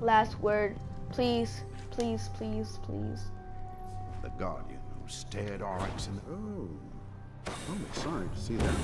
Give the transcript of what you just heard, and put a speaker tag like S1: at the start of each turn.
S1: last word. Please, please, please, please.
S2: The Guardian who stared Oryx in the... Oh. I'm sorry to see that.